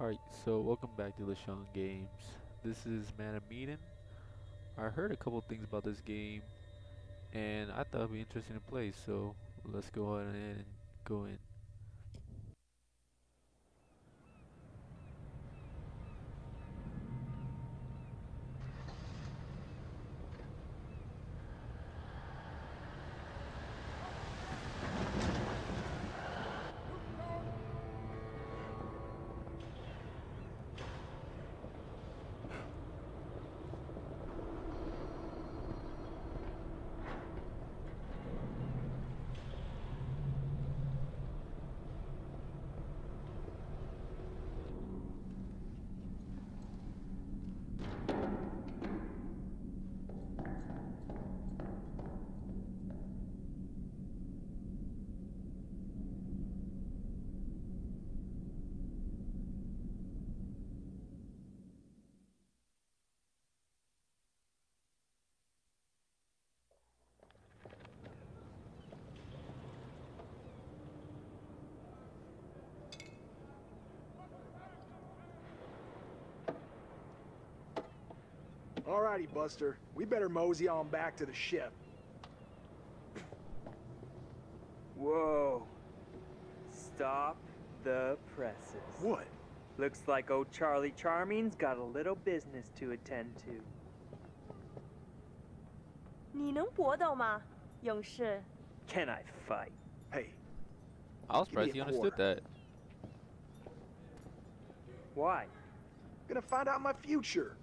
Alright, so welcome back to LaSean Games. This is Man of Medan. I heard a couple things about this game and I thought it'd be interesting to play, so let's go ahead and go in. Alrighty, Buster. We better mosey on back to the ship. Whoa. Stop the presses. What? Looks like old Charlie Charming's got a little business to attend to. 你能搏斗吗，勇士？ Can I fight? Hey, I was Give me surprised a he understood quarter. that. Why? gonna find out my future.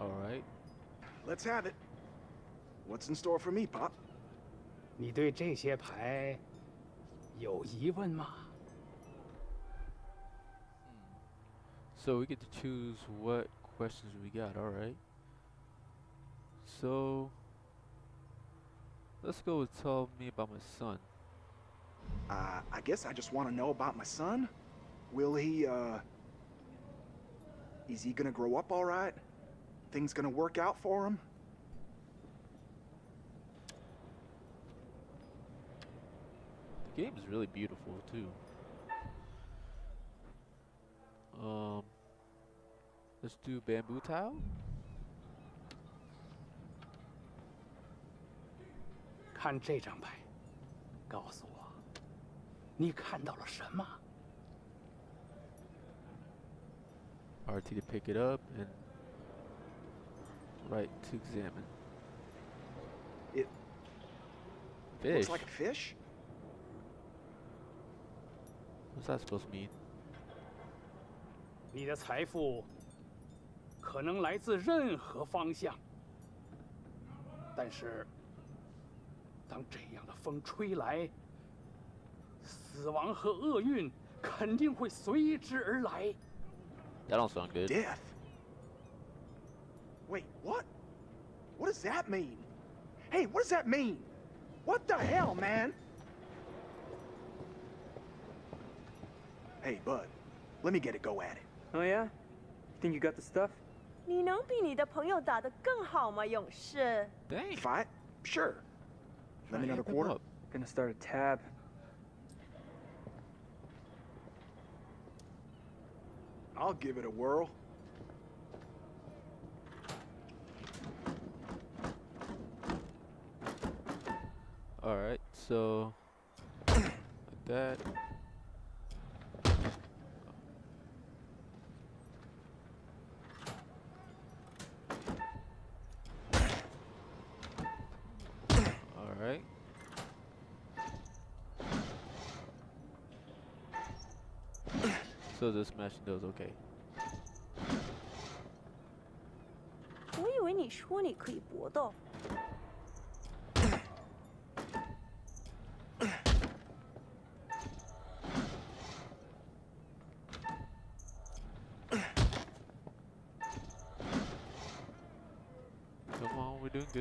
Alright. Let's have it. What's in store for me, Pop? 你对这些牌有疑问吗？ So we get to choose what questions we got, alright. So let's go with tell me about my son. Uh, I guess I just want to know about my son. Will he, uh... Is he gonna grow up alright? Things gonna work out for him? The game is really beautiful, too. Um, let's do bamboo tile. RT to pick it up and right to examine. It Fish. looks like a fish. What's that supposed to mean? 你的财富可能来自任何方向，但是当这样的风吹来，死亡和厄运肯定会随之而来。 That don't sound good. Death. Wait, what? What does that mean? Hey, what does that mean? What the hell, man? Hey, Bud, let me get a go at it. Oh yeah? Think you got the stuff? 你能比你的朋友打得更好吗，勇士？ Dang. Fight? Sure. Try Let me to another amp him quarter. up. Gonna start a tab. I'll give it a whirl. Alright, so like that. Alright. So the smashing does okay. 我以为你说你可以搏斗。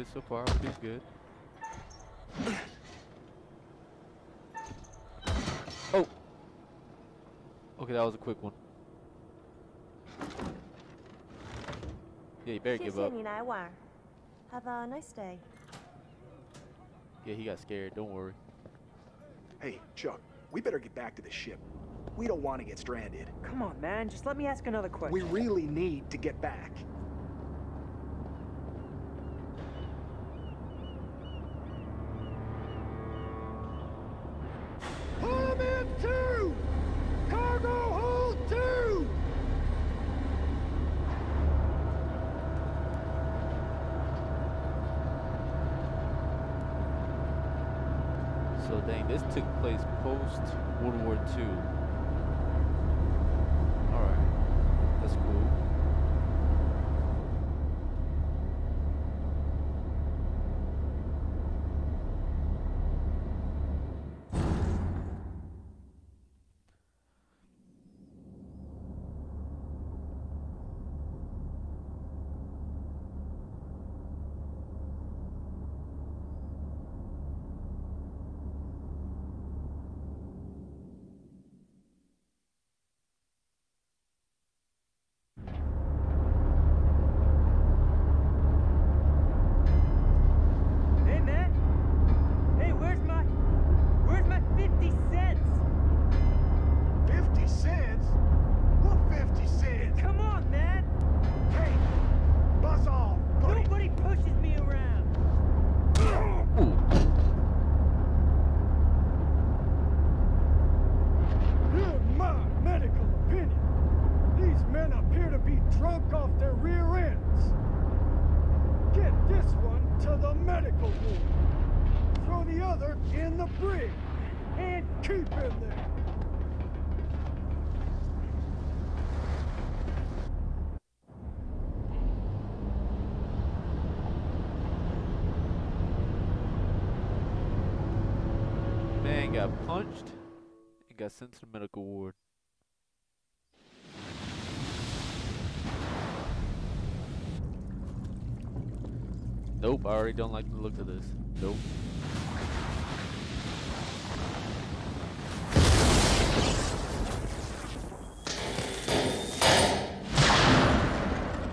good so far. We're doing good. Oh! Okay, that was a quick one. Yeah, you better give up. Have a nice day. Yeah, he got scared. Don't worry. Hey, Chuck, we better get back to the ship. We don't want to get stranded. Come on, man. Just let me ask another question. We really need to get back. World War II. Alright. That's cool. Hey, man. Hey, where's my... Where's my 50 cents? 50 cents? What 50 cents? Come on, man. Hey! Buzz off, buddy! Nobody pushes me around. Ooh. In my medical opinion, these men appear to be drunk off their rear ends. Get this one to the medical ward. Throw the other in the brig. And keep him there. Man got punched and got sent to the medical ward. Nope, I already don't like the look of this. Nope.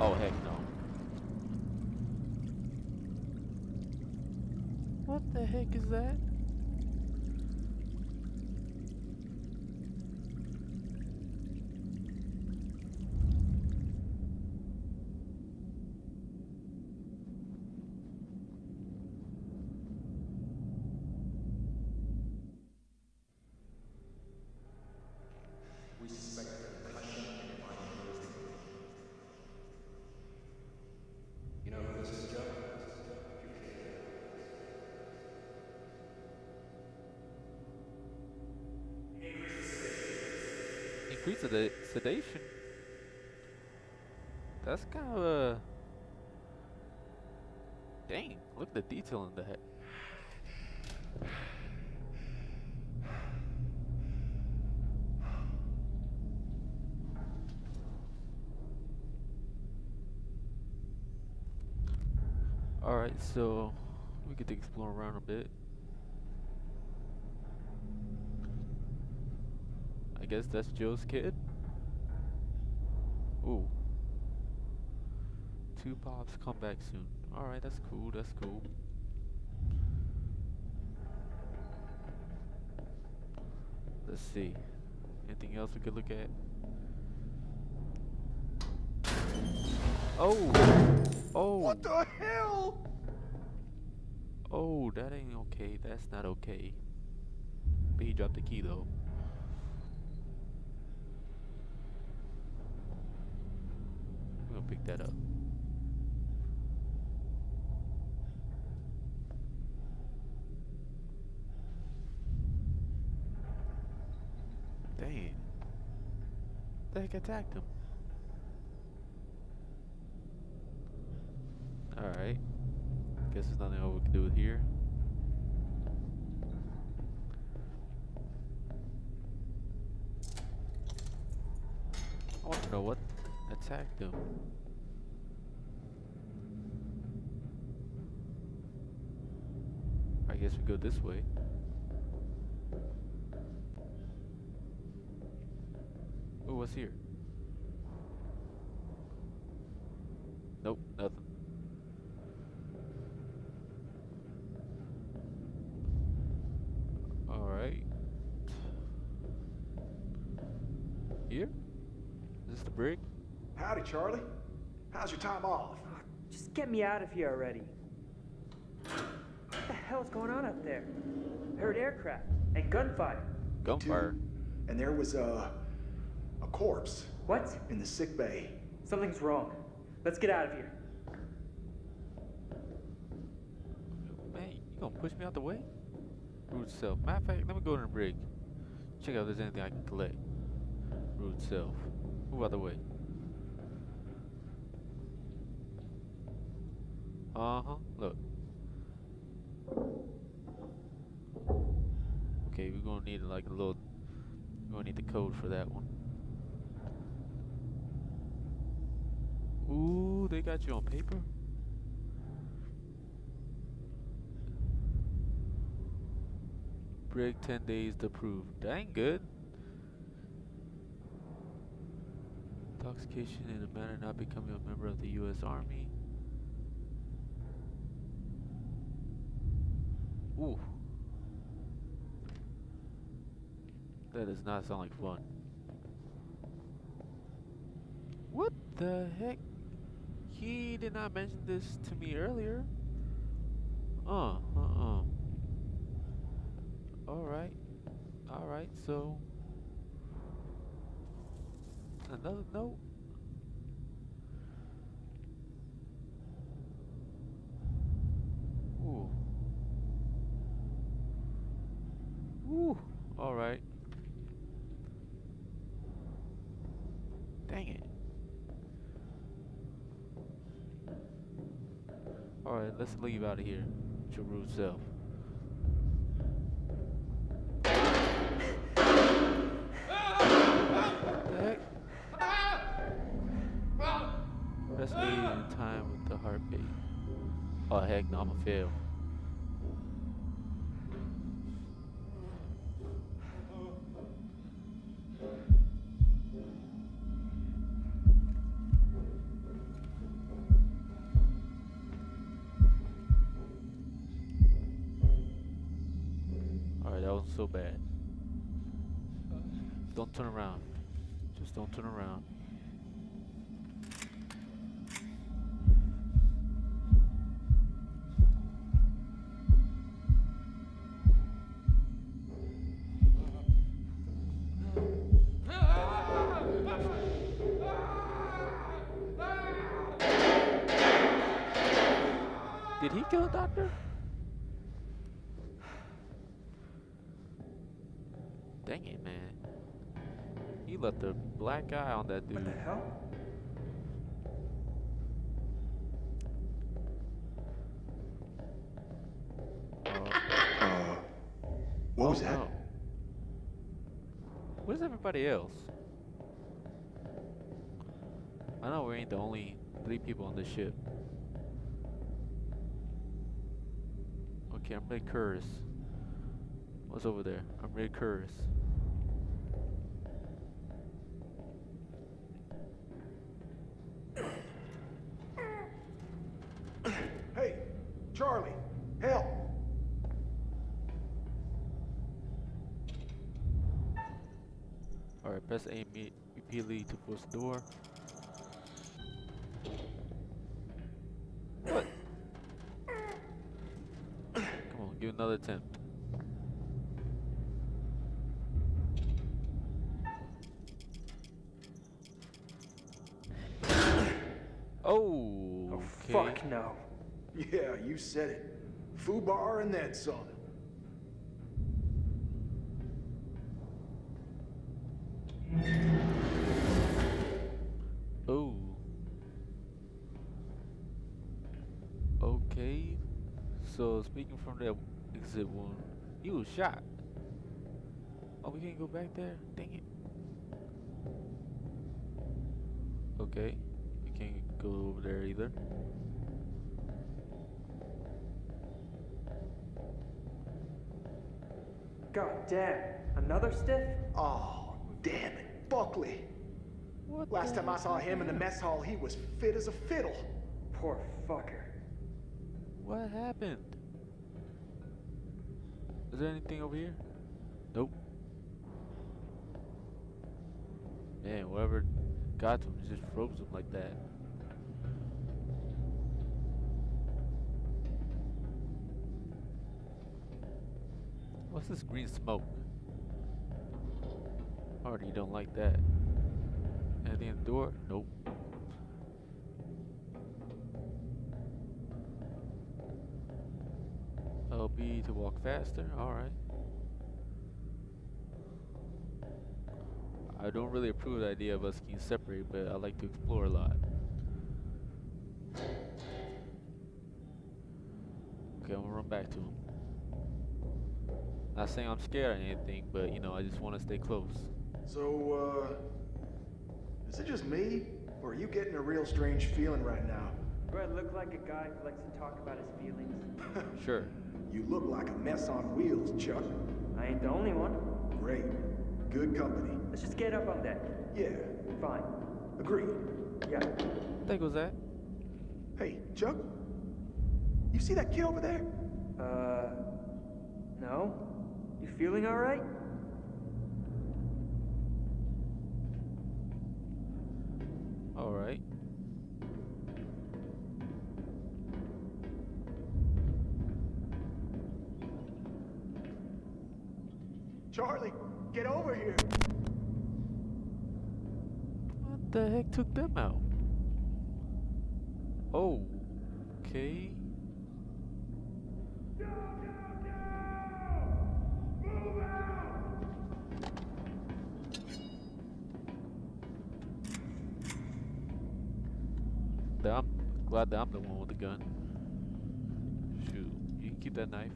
Oh heck no. What the heck is that? The sedation. That's kind of a. Dang, look at the detail in that. Alright, so we get to explore around a bit. Guess that's Joe's kid. Ooh. Two pops come back soon. Alright, that's cool, that's cool. Let's see. Anything else we could look at? Oh! Oh! What the hell? Oh, that ain't okay. That's not okay. But he dropped the key though. We're gonna pick that up. Dang. The heck attacked him? Alright. Guess there's nothing else we can do here. I want to know what attacked him. I guess we go this way. Ooh, what's here? Nope, nothing. Alright. Here? Is this the brig? Howdy, Charlie. How's your time off? Oh, just get me out of here already. What the hell's going on up there? Heard aircraft and gunfire. Gunfire. And there was a a corpse What? in the sick bay. Something's wrong. Let's get out of here. Man, you gonna push me out the way? Rude self. Matter of fact, let me go to the brig. Check out if there's anything I can collect. Rude self. Move out the way. Uh huh. Look. Okay, we're gonna need like a little. We're gonna need the code for that one. Ooh, they got you on paper. Break 10 days to prove. Ain't good. Intoxication in a manner not becoming a member of the U.S. Army. Ooh. That does not sound like fun. What the heck? He did not mention this to me earlier. Uh, uh, uh. Alright. Alright, so. Another note. Ooh. Ooh. Alright. Dang it. Alright, let's leave out of here. Rude self. Press A in time with the heartbeat. Oh heck no, I'ma fail. Don't turn around. Did he kill a doctor? Dang it, man. He left a black eye on that dude. What the hell? Uh, what was Oh, that? no. Where's everybody else? I know we ain't the only three people on this ship. Okay, I'm Red Curtis. What's over there? I'm Red Curtis. Press A me- repeatedly to force the door. What? Come on, give another attempt. Oh, Oh, okay. fuck no. Yeah, you said it. Fubar and then some. Speaking from that exit one, he was shot. Oh, we can't go back there. Dang it. Okay. We can't go over there either. God damn. Another stiff? Oh, damn it, Buckley. What Last time I saw him in the mess hall, he was fit as a fiddle. Poor fucker. What happened? Is there anything over here? Nope. Man, whatever got to him just froze him like that. What's this green smoke? Already don't like that. Anything in the door? Nope. LB to walk faster. Alright. I don't really approve of the idea of us getting separated, but I like to explore a lot. Okay, I'm gonna run back to him. Not saying I'm scared or anything, but you know, I just want to stay close. So, uh, is it just me? Or are you getting a real strange feeling right now? Do I look like a guy who likes to talk about his feelings? Sure. You look like a mess on wheels, Chuck. I ain't the only one. Great. Good company. Let's just get up on deck. Yeah, Fine. agreed. Yeah. think was that? Hey, Chuck? You see that kid over there? Uh, no? You feeling alright? Alright. Charlie, get over here. What the heck took them out? Oh, okay. I'm glad that I'm the one with the gun. Shoot, you can keep that knife.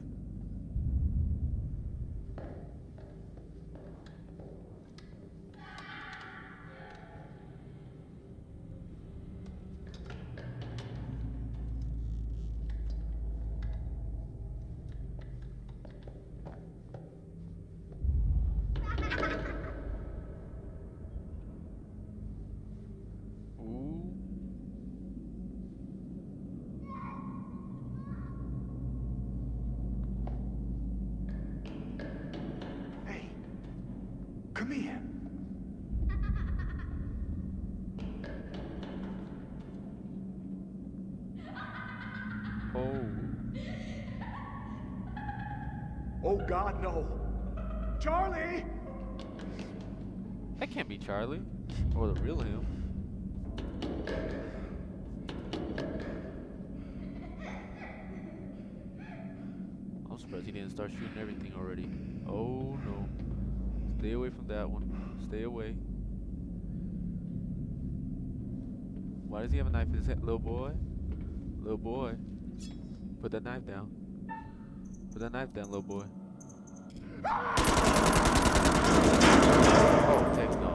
Oh. Oh, God, no. Charlie! That can't be Charlie. Or the real him. I'm surprised he didn't start shooting everything already. Oh no. Stay away from that one. Stay away. Why does he have a knife in his head? Little boy? Little boy. Put that knife down. Put that knife down, little boy. Oh, heck no.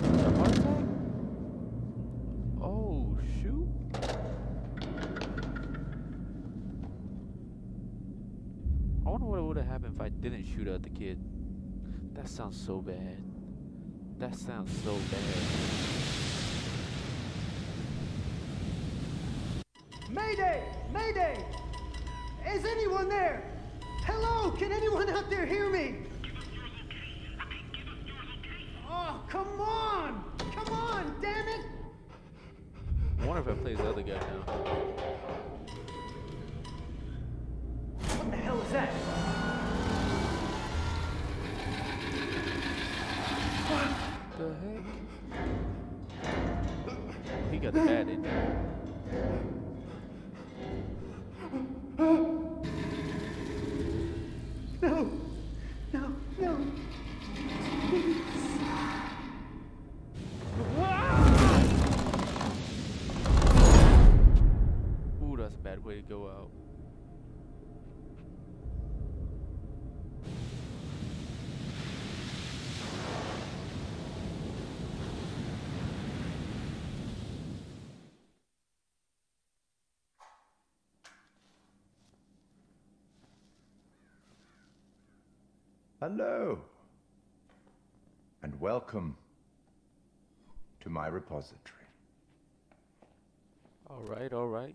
A heart attack? Oh, shoot. I wonder what would have happened if I didn't shoot at the kid. That sounds so bad. That sounds so bad. Mayday! Mayday! Is anyone there? Hello? Can anyone out there hear me? Oh, come on! Come on, damn it! I wonder if I play the other guy now. What the hell is that? the heck? He got the bad injury. No! No, no! Ooh, that's a bad way to go out. Hello. And welcome. to my repository. All right, all right.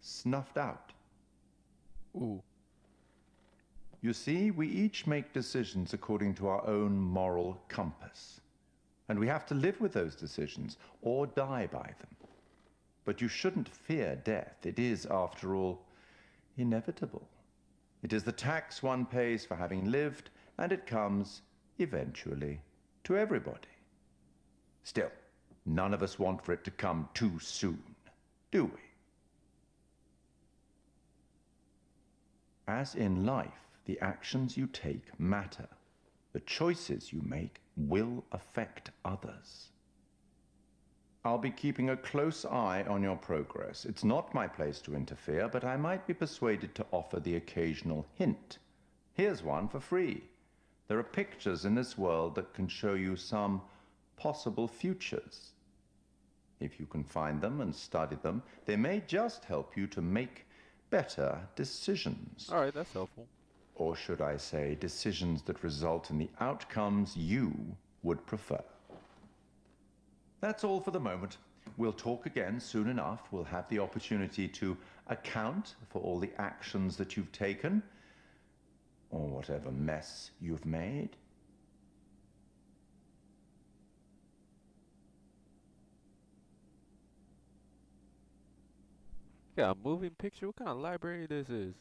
snuffed out. Ooh. You see, we each make decisions according to our own moral compass. And we have to live with those decisions or die by them. But you shouldn't fear death. It is, after all, inevitable. It is the tax one pays for having lived, and it comes, eventually, to everybody. Still, none of us want for it to come too soon, do we? As in life, the actions you take matter. The choices you make will affect others. I'll be keeping a close eye on your progress. It's not my place to interfere, but I might be persuaded to offer the occasional hint. Here's one for free. There are pictures in this world that can show you some possible futures. If you can find them and study them, they may just help you to make better decisions. All right, that's helpful. Or should I say, decisions that result in the outcomes you would prefer. That's all for the moment. We'll talk again soon enough. We'll have the opportunity to account for all the actions that you've taken, or whatever mess you've made. Yeah, a moving picture. What kind of library this is?